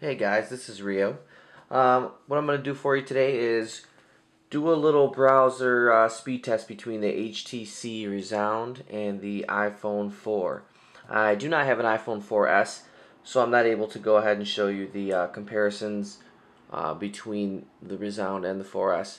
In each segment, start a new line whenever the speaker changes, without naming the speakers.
Hey guys, this is Rio. Um, what I'm going to do for you today is do a little browser uh, speed test between the HTC Rezound and the iPhone 4. I do not have an iPhone 4S, so I'm not able to go ahead and show you the uh, comparisons uh, between the Rezound and the 4S.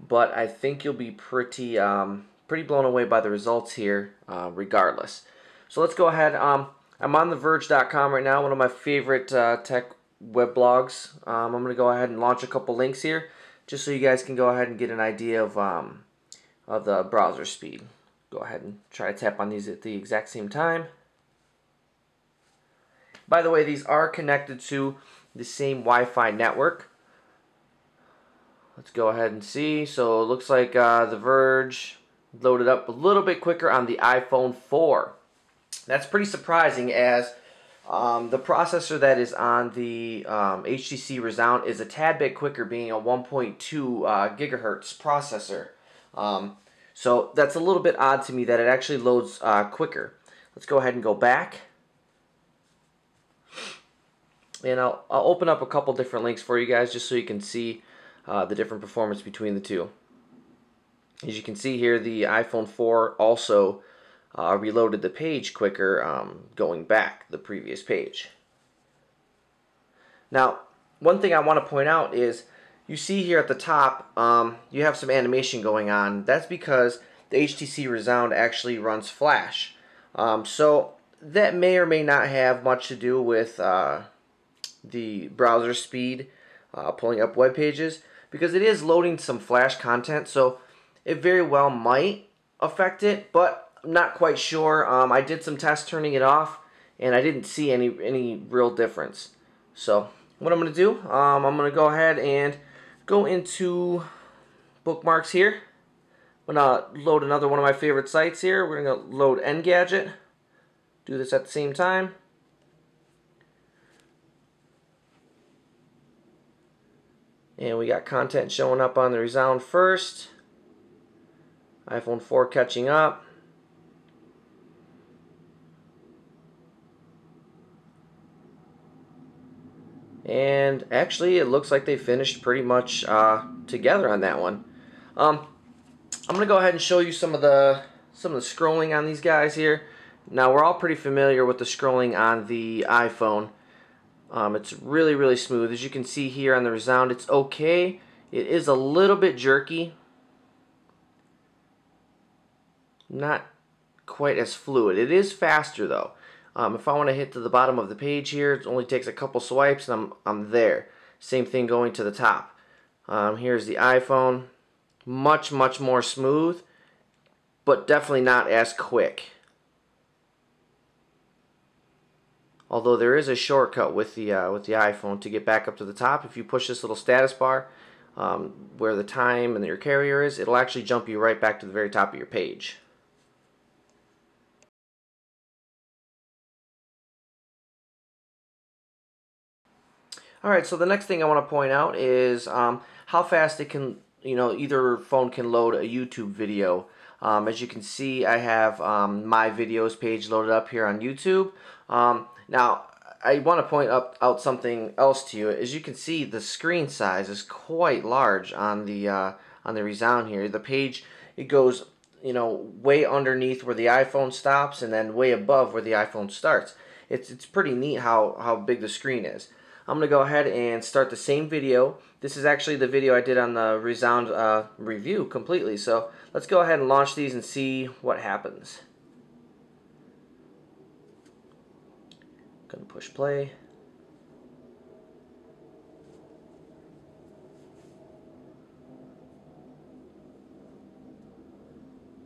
But I think you'll be pretty um, pretty blown away by the results here, uh, regardless. So let's go ahead. Um, I'm on TheVerge.com right now, one of my favorite uh, tech web blogs. Um, I'm going to go ahead and launch a couple links here just so you guys can go ahead and get an idea of, um, of the browser speed. Go ahead and try to tap on these at the exact same time. By the way, these are connected to the same Wi-Fi network. Let's go ahead and see. So it looks like uh, The Verge loaded up a little bit quicker on the iPhone 4. That's pretty surprising as um, the processor that is on the um, HTC Rezound is a tad bit quicker, being a 1.2 uh, gigahertz processor. Um, so that's a little bit odd to me that it actually loads uh, quicker. Let's go ahead and go back. And I'll, I'll open up a couple different links for you guys just so you can see uh, the different performance between the two. As you can see here, the iPhone 4 also uh, reloaded the page quicker um, going back the previous page. Now, one thing I want to point out is you see here at the top, um, you have some animation going on. That's because the HTC Rezound actually runs Flash. Um, so that may or may not have much to do with uh, the browser speed uh, pulling up web pages because it is loading some Flash content. So it very well might affect it, but Not quite sure. Um, I did some tests turning it off, and I didn't see any any real difference. So what I'm going to do, um, I'm going to go ahead and go into bookmarks here. I'm going to load another one of my favorite sites here. We're going to load Engadget. Do this at the same time. And we got content showing up on the Rezound first. iPhone 4 catching up. And actually, it looks like they finished pretty much uh, together on that one. Um, I'm gonna go ahead and show you some of the some of the scrolling on these guys here. Now we're all pretty familiar with the scrolling on the iPhone. Um, it's really really smooth. As you can see here on the Rezound, it's okay. It is a little bit jerky. Not quite as fluid. It is faster though. Um, if I want to hit to the bottom of the page here, it only takes a couple swipes and I'm, I'm there. Same thing going to the top. Um, here's the iPhone. Much, much more smooth, but definitely not as quick. Although there is a shortcut with the uh, with the iPhone to get back up to the top. If you push this little status bar um, where the time and your carrier is, it'll actually jump you right back to the very top of your page. Alright, so the next thing I want to point out is um, how fast it can, you know, either phone can load a YouTube video. Um, as you can see, I have um, my videos page loaded up here on YouTube. Um, now, I want to point up, out something else to you. As you can see, the screen size is quite large on the uh, on the Rezound here. The page, it goes, you know, way underneath where the iPhone stops and then way above where the iPhone starts. It's, it's pretty neat how, how big the screen is. I'm going to go ahead and start the same video. This is actually the video I did on the Rezound uh, review completely. So let's go ahead and launch these and see what happens. Going to push play.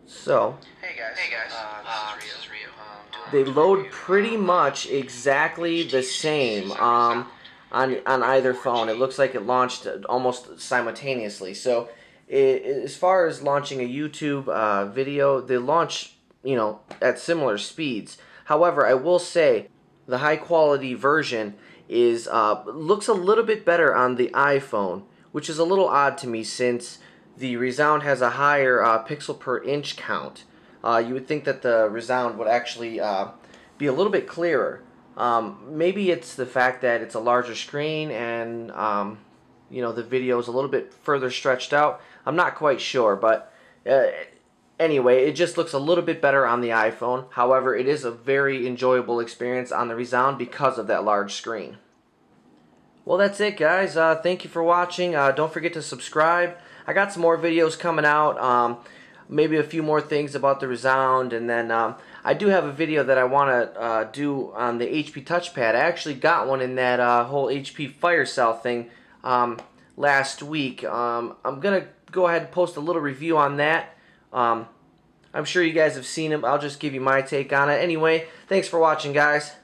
So, hey guys, hey guys. Uh, this, is Rio. Um, they load pretty much exactly the same. Um, on on either phone. It looks like it launched almost simultaneously. So, it, as far as launching a YouTube uh, video, they launch you know at similar speeds. However, I will say the high quality version is uh, looks a little bit better on the iPhone, which is a little odd to me since the Rezound has a higher uh, pixel per inch count. Uh, you would think that the Rezound would actually uh, be a little bit clearer. Um, maybe it's the fact that it's a larger screen and um, you know the video is a little bit further stretched out. I'm not quite sure, but uh, anyway, it just looks a little bit better on the iPhone. However, it is a very enjoyable experience on the Rezound because of that large screen. Well, that's it, guys. Uh, thank you for watching. Uh, don't forget to subscribe. I got some more videos coming out. Um, maybe a few more things about the Rezound, and then um, I do have a video that I want to uh, do on the HP touchpad. I actually got one in that uh, whole HP Fire Cell thing um, last week. Um, I'm going to go ahead and post a little review on that. Um, I'm sure you guys have seen them. I'll just give you my take on it. Anyway, thanks for watching, guys.